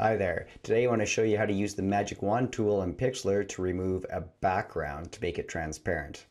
Hi there. Today I want to show you how to use the Magic Wand tool in Pixlr to remove a background to make it transparent.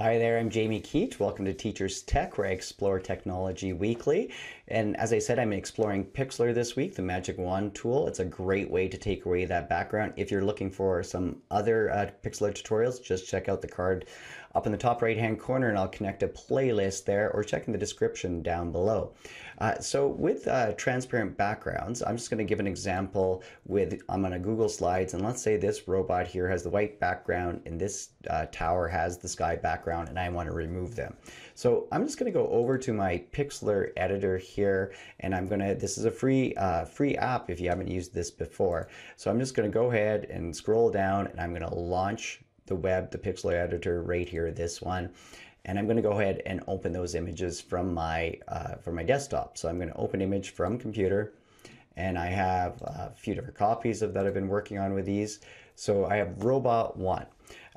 Hi there, I'm Jamie Keet. Welcome to Teachers Tech, where I explore technology weekly. And as I said, I'm exploring Pixlr this week, the Magic Wand tool. It's a great way to take away that background. If you're looking for some other uh, Pixlr tutorials, just check out the card up in the top right hand corner and I'll connect a playlist there or check in the description down below. Uh, so with uh, transparent backgrounds, I'm just going to give an example with, I'm on a Google Slides and let's say this robot here has the white background and this uh, tower has the sky background and I want to remove them. So I'm just going to go over to my Pixlr editor here and I'm going to, this is a free, uh, free app if you haven't used this before. So I'm just going to go ahead and scroll down and I'm going to launch the web, the Pixlr editor right here, this one. And I'm going to go ahead and open those images from my, uh, from my desktop. So I'm going to open image from computer and I have a few different copies of that I've been working on with these. So I have Robot 1.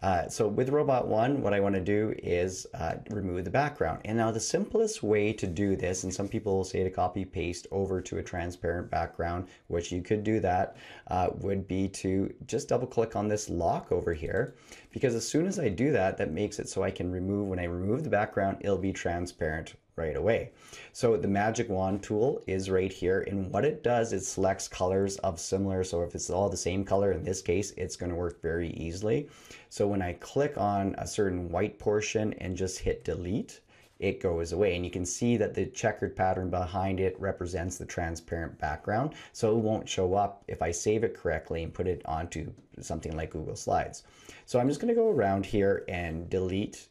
Uh, so with Robot 1, what I want to do is uh, remove the background. And now the simplest way to do this, and some people will say to copy paste over to a transparent background, which you could do that, uh, would be to just double click on this lock over here. Because as soon as I do that, that makes it so I can remove, when I remove the background, it'll be transparent right away. So the magic wand tool is right here and what it does it selects colors of similar so if it's all the same color in this case it's going to work very easily. So when I click on a certain white portion and just hit delete it goes away and you can see that the checkered pattern behind it represents the transparent background so it won't show up if I save it correctly and put it onto something like Google Slides. So I'm just going to go around here and delete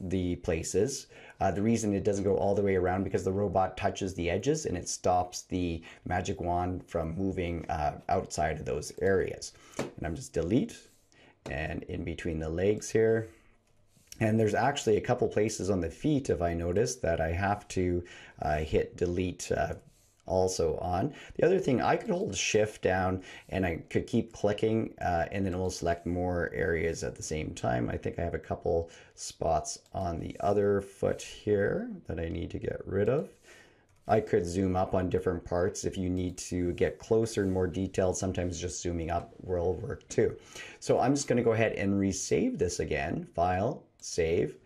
the places. Uh, the reason it doesn't go all the way around because the robot touches the edges and it stops the magic wand from moving uh, outside of those areas. And I'm just delete and in between the legs here. And there's actually a couple places on the feet, if I notice, that I have to uh, hit delete uh, also on. The other thing, I could hold shift down and I could keep clicking uh, and then it will select more areas at the same time. I think I have a couple spots on the other foot here that I need to get rid of. I could zoom up on different parts if you need to get closer and more detailed. Sometimes just zooming up will work too. So I'm just going to go ahead and resave this again. File, save.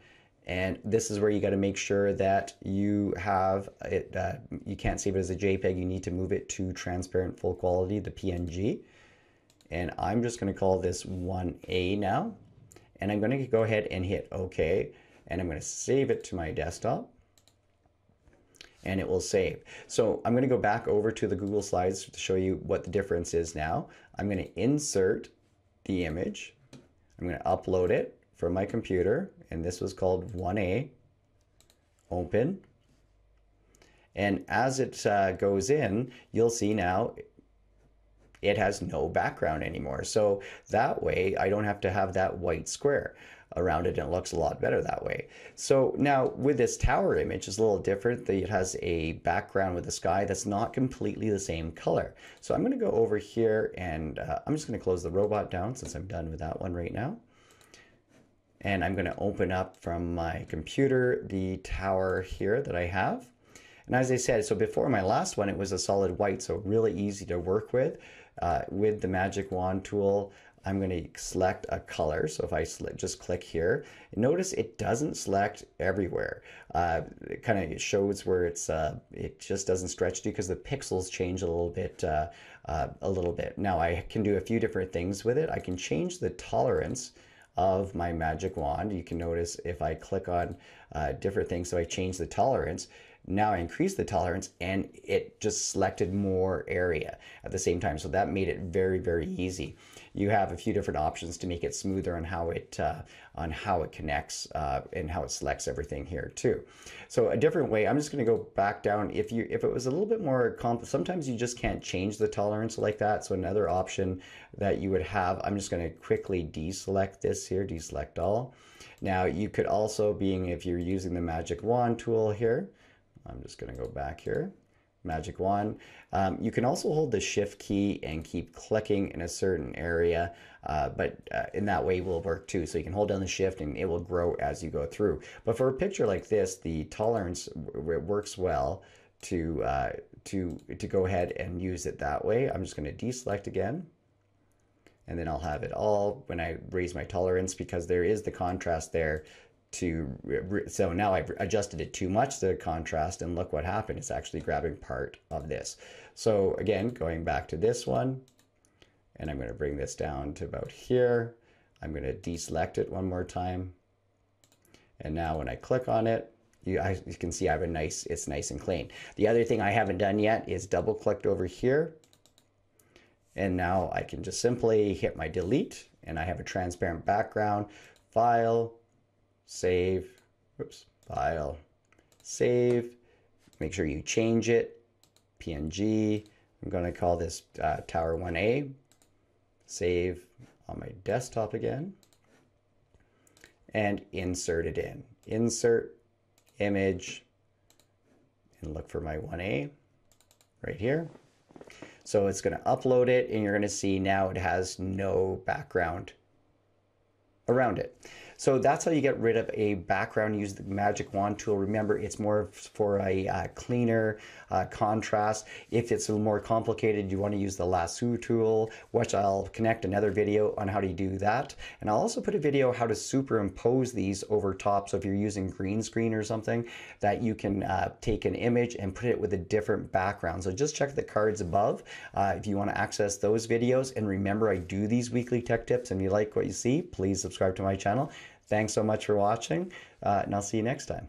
And this is where you got to make sure that you have it, uh, you can't save it as a JPEG, you need to move it to transparent full quality, the PNG. And I'm just going to call this 1A now. And I'm going to go ahead and hit OK. And I'm going to save it to my desktop. And it will save. So I'm going to go back over to the Google Slides to show you what the difference is now. I'm going to insert the image. I'm going to upload it from my computer, and this was called 1A. Open. And as it uh, goes in, you'll see now it has no background anymore. So that way I don't have to have that white square around it and it looks a lot better that way. So now with this tower image it's a little different. It has a background with the sky that's not completely the same color. So I'm going to go over here and uh, I'm just going to close the robot down since I'm done with that one right now and I'm going to open up from my computer the tower here that I have. And as I said, so before my last one, it was a solid white, so really easy to work with. Uh, with the magic wand tool, I'm going to select a color. So if I just click here, notice it doesn't select everywhere. Uh, it kind of shows where it's, uh, it just doesn't stretch to because the pixels change a little bit, uh, uh, a little bit. Now I can do a few different things with it. I can change the tolerance of my magic wand. You can notice if I click on uh, different things, so I change the tolerance, now I increase the tolerance and it just selected more area at the same time. So that made it very, very easy. You have a few different options to make it smoother on how it uh, on how it connects uh, and how it selects everything here too. So a different way, I'm just going to go back down. If you if it was a little bit more complex, sometimes you just can't change the tolerance like that. So another option that you would have, I'm just going to quickly deselect this here, deselect all. Now you could also, being if you're using the magic wand tool here, I'm just going to go back here. Magic Wand. Um, you can also hold the Shift key and keep clicking in a certain area, uh, but uh, in that way will work too. So you can hold down the Shift and it will grow as you go through. But for a picture like this, the tolerance works well to uh, to to go ahead and use it that way. I'm just going to deselect again and then I'll have it all when I raise my tolerance because there is the contrast there to so now I've adjusted it too much the contrast and look what happened. It's actually grabbing part of this. So again going back to this one and I'm going to bring this down to about here. I'm going to deselect it one more time. And now when I click on it you, I, you can see I have a nice it's nice and clean. The other thing I haven't done yet is double clicked over here. And now I can just simply hit my delete and I have a transparent background file save, oops, file, save, make sure you change it, PNG, I'm going to call this uh, Tower 1A, save on my desktop again, and insert it in. Insert, image, and look for my 1A right here. So it's going to upload it and you're going to see now it has no background around it. So that's how you get rid of a background. Use the magic wand tool. Remember, it's more for a uh, cleaner uh, contrast. If it's a little more complicated, you want to use the lasso tool, which I'll connect another video on how to do that. And I'll also put a video how to superimpose these over top. So if you're using green screen or something, that you can uh, take an image and put it with a different background. So just check the cards above uh, if you want to access those videos. And remember, I do these weekly tech tips and if you like what you see, please subscribe to my channel. Thanks so much for watching, uh, and I'll see you next time.